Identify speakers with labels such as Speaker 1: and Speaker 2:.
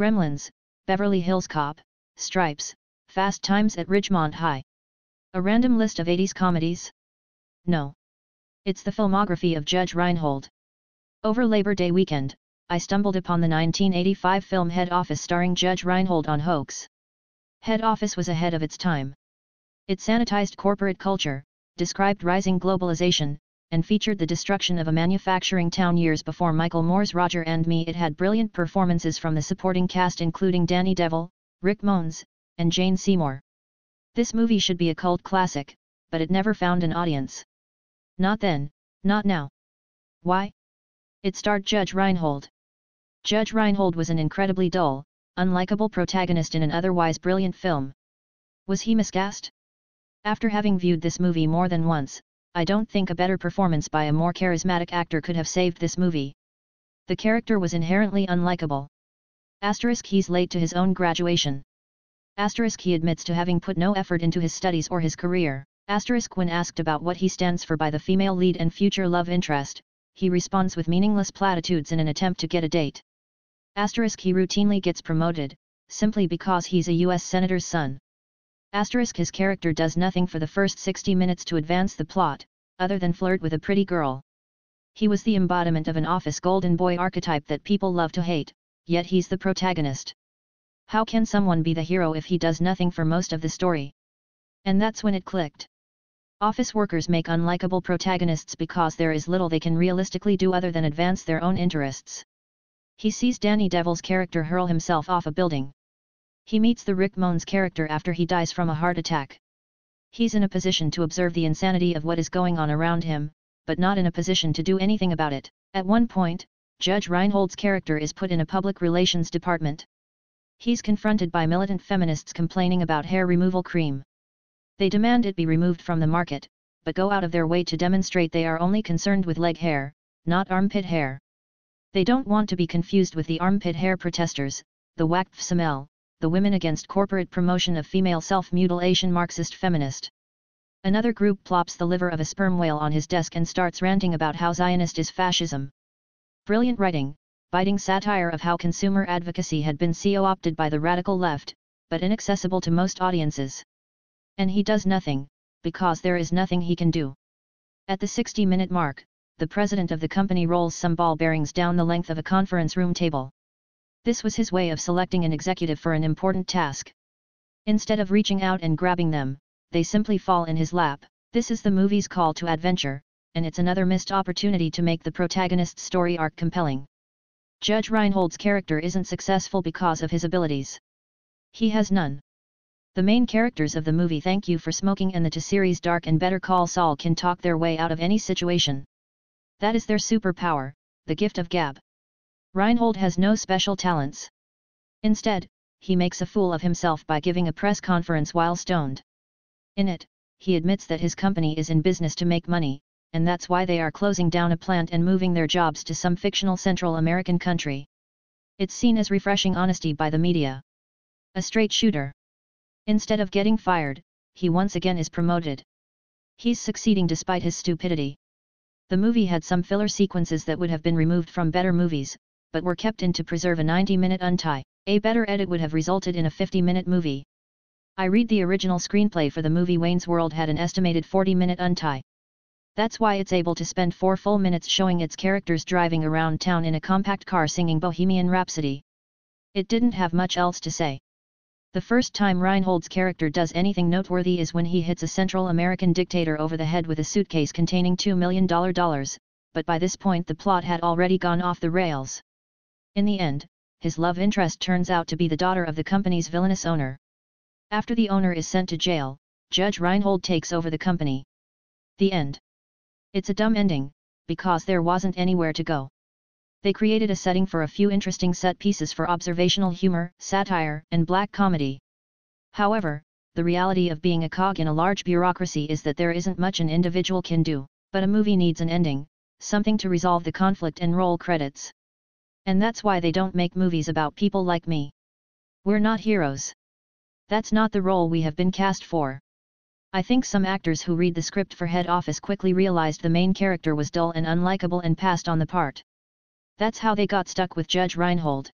Speaker 1: Gremlins, Beverly Hills Cop, Stripes, Fast Times at Ridgemont High. A random list of 80s comedies? No. It's the filmography of Judge Reinhold. Over Labor Day weekend, I stumbled upon the 1985 film Head Office starring Judge Reinhold on Hoax. Head Office was ahead of its time. It sanitized corporate culture, described rising globalization, and featured the destruction of a manufacturing town years before Michael Moore's Roger and Me. It had brilliant performances from the supporting cast including Danny DeVito, Rick Moranis, and Jane Seymour. This movie should be a cult classic, but it never found an audience. Not then, not now. Why? It starred Judge Reinhold. Judge Reinhold was an incredibly dull, unlikable protagonist in an otherwise brilliant film. Was he miscast? After having viewed this movie more than once, I don't think a better performance by a more charismatic actor could have saved this movie. The character was inherently unlikable. Asterisk he's late to his own graduation. Asterisk he admits to having put no effort into his studies or his career. Asterisk when asked about what he stands for by the female lead and future love interest, he responds with meaningless platitudes in an attempt to get a date. Asterisk he routinely gets promoted, simply because he's a US senator's son. Asterisk his character does nothing for the first 60 minutes to advance the plot, other than flirt with a pretty girl. He was the embodiment of an office golden boy archetype that people love to hate, yet he's the protagonist. How can someone be the hero if he does nothing for most of the story? And that's when it clicked. Office workers make unlikable protagonists because there is little they can realistically do other than advance their own interests. He sees Danny DeVito's character hurl himself off a building. He meets the Rick Moranis character after he dies from a heart attack. He's in a position to observe the insanity of what is going on around him, but not in a position to do anything about it. At one point, Judge Reinhold's character is put in a public relations department. He's confronted by militant feminists complaining about hair removal cream. They demand it be removed from the market, but go out of their way to demonstrate they are only concerned with leg hair, not armpit hair. They don't want to be confused with the armpit hair protesters, the WACF SML, the Women Against Corporate Promotion of Female Self-Mutilation Marxist Feminist. Another group plops the liver of a sperm whale on his desk and starts ranting about how Zionist is fascism. Brilliant writing, biting satire of how consumer advocacy had been co-opted by the radical left, but inaccessible to most audiences. And he does nothing, because there is nothing he can do. At the 60-minute mark, the president of the company rolls some ball bearings down the length of a conference room table. This was his way of selecting an executive for an important task. Instead of reaching out and grabbing them, they simply fall in his lap. This is the movie's call to adventure, and it's another missed opportunity to make the protagonist's story arc compelling. Judge Reinhold's character isn't successful because of his abilities. He has none. The main characters of the movie Thank You for Smoking and the TV series Ozark and Better Call Saul can talk their way out of any situation. That is their superpower, the gift of gab. Reinhold has no special talents. Instead, he makes a fool of himself by giving a press conference while stoned. In it, he admits that his company is in business to make money, and that's why they are closing down a plant and moving their jobs to some fictional Central American country. It's seen as refreshing honesty by the media. A straight shooter. Instead of getting fired, he once again is promoted. He's succeeding despite his stupidity. The movie had some filler sequences that would have been removed from better movies, but were kept in to preserve a 90-minute untie. A better edit would have resulted in a 50-minute movie. I read the original screenplay for the movie Wayne's World had an estimated 40-minute untie. That's why it's able to spend four full minutes showing its characters driving around town in a compact car singing Bohemian Rhapsody. It didn't have much else to say. The first time Reinhold's character does anything noteworthy is when he hits a Central American dictator over the head with a suitcase containing $2 million, but by this point the plot had already gone off the rails. In the end, his love interest turns out to be the daughter of the company's villainous owner. After the owner is sent to jail, Judge Reinhold takes over the company. The end. It's a dumb ending, because there wasn't anywhere to go. They created a setting for a few interesting set pieces for observational humor, satire, and black comedy. However, the reality of being a cog in a large bureaucracy is that there isn't much an individual can do, but a movie needs an ending, something to resolve the conflict and roll credits. And that's why they don't make movies about people like me. We're not heroes. That's not the role we have been cast for. I think some actors who read the script for Head Office quickly realized the main character was dull and unlikable and passed on the part. That's how they got stuck with Judge Reinhold.